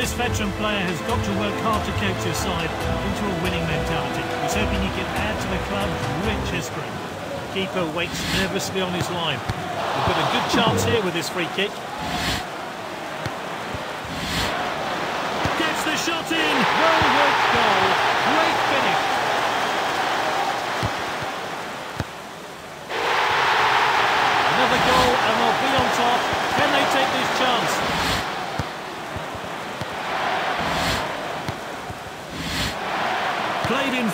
This veteran player has got to work hard to coach his side into a winning mentality. He's hoping he can add to the club's rich history. Keeper waits nervously on his line. We've got a good chance here with this free kick. Gets the shot in. Well worked goal. Great finish. Another goal and they'll be on top. Can they take this chance? Played in.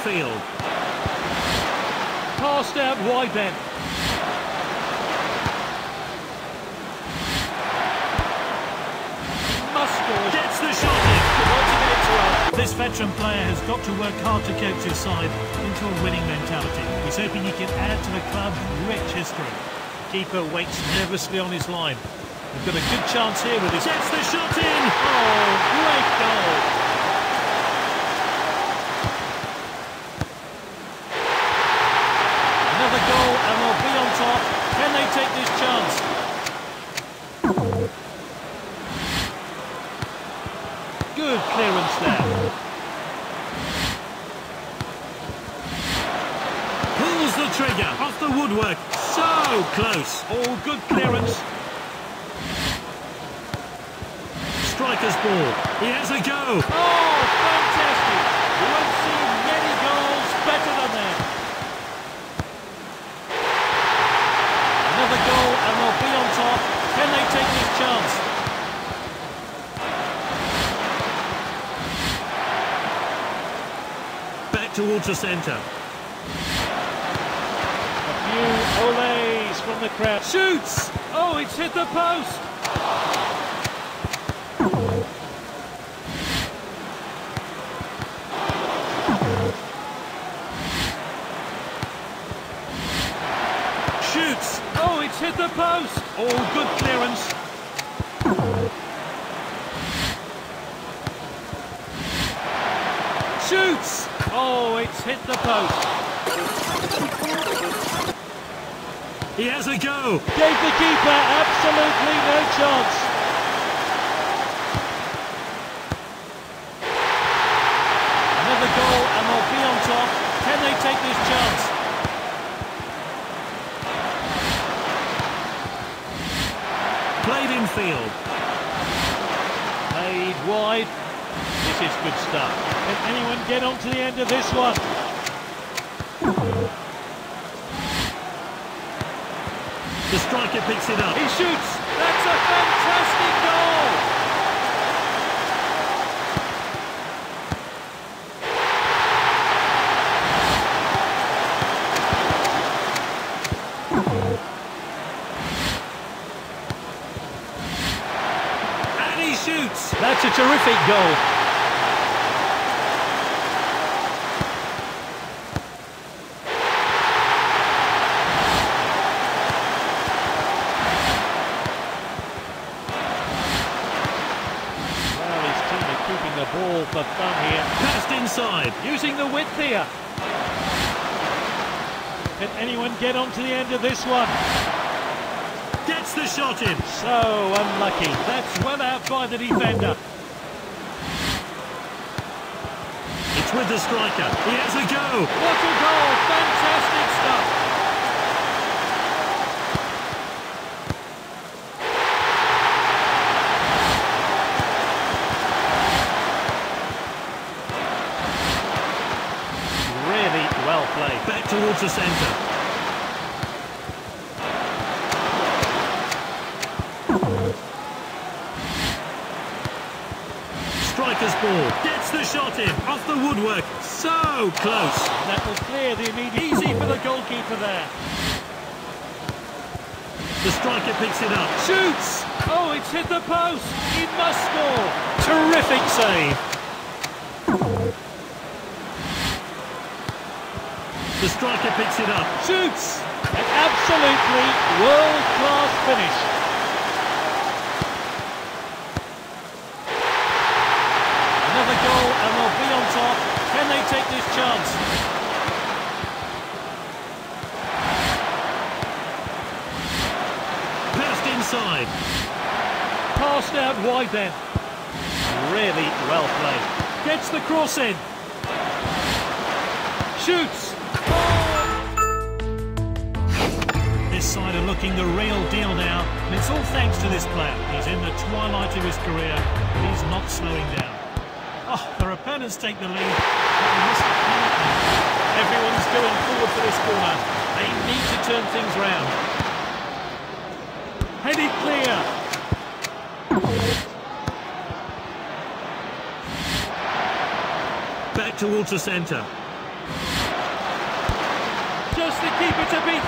Passed out wide then. Must. Gets the shot in. This veteran player has got to work hard to coach his side into a winning mentality. He's hoping he can add to the club's rich history. Keeper waits nervously on his line. We've got a good chance here with this. Gets the shot in. Oh, great goal. Another goal and they'll be on top. Can they take this chance? Good clearance there. Pulls the trigger off the woodwork. So close. All good clearance. Striker's ball. He has a go. Oh, fantastic. You won't see many goals better than that. Another goal and they'll be on top. Can they take this chance? Towards the centre. A few olays from the crowd. Shoots! Oh, it's hit the post! Shoots! Oh, it's hit the post! All good clearance. Shoots! Oh, it's hit the post. He has a go. Gave the keeper absolutely no chance. Another goal and they'll be on top. Can they take this chance? Played in field. Played wide. This is good stuff. Can anyone get on to the end of this one? The striker picks it up. He shoots. That's a fantastic goal. And he shoots. That's a terrific goal. Well, his team are keeping the ball for fun here. Passed inside. Using the width here. Can anyone get on to the end of this one? Gets the shot in. So unlucky. That's well out by the defender. It's with the striker. He has a go. What a goal. Fantastic stuff. Really well played. Back towards the centre. Striker's ball. Gets the shot in. Off the woodwork. So close. That will clear the immediate. Easy for the goalkeeper there. The striker picks it up. Shoots! Oh, it's hit the post. He must score. Terrific save. The striker picks it up. Shoots! An absolutely world-class finish. Another goal and they'll be on top. Can they take this chance? Passed inside. Passed out wide then. really well played. Gets the cross in. Shoots. This side are looking the real deal now, and it's all thanks to this player. He's in the twilight of his career, but he's not slowing down. Oh, their opponents take the lead. Everyone's going forward for this corner. They need to turn things round. Headed clear. Back towards the centre. Just the keeper to beat.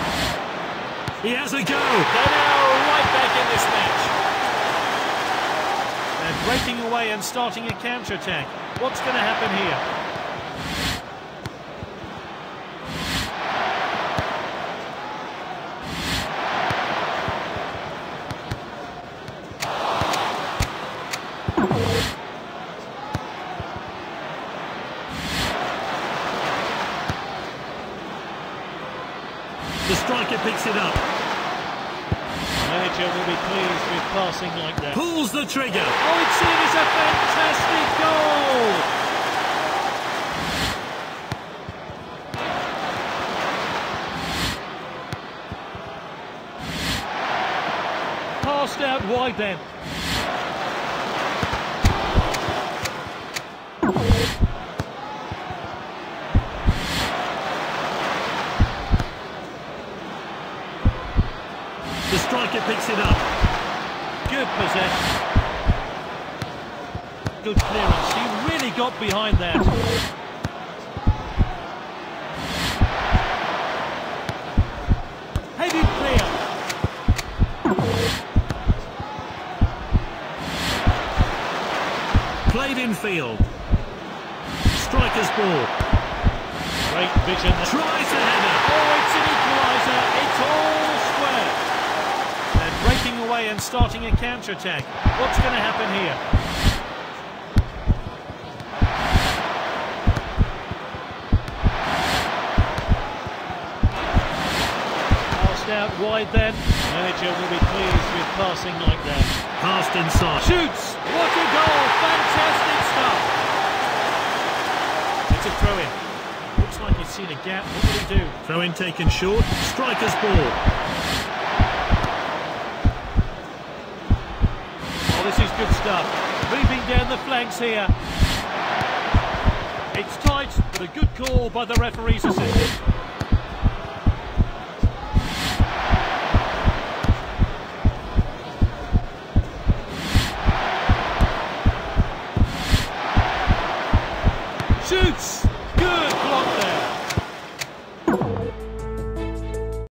He has a go. They're now right back in this match. They're breaking away and starting a counter-attack. What's going to happen here? The striker picks it up. Manager will be pleased with passing like that. Pulls the trigger. Oh, it's in. It's a fantastic goal. Passed out wide then. The striker picks it up. Good possession. Good clearance. He really got behind that. Headed clear. Played in field. Striker's ball. Great vision. Tries the header. Oh, it's an equaliser. It's all and starting a counter-attack. What's going to happen here? Passed out wide then. Manager will be pleased with passing like that. Passed inside. Shoots! What a goal! Fantastic stuff! It's a throw-in. Looks like he's seen a gap. What will he do? Throw-in taken short. Striker's ball. Good stuff. Moving down the flanks here. It's tight, but a good call by the referee's assistant.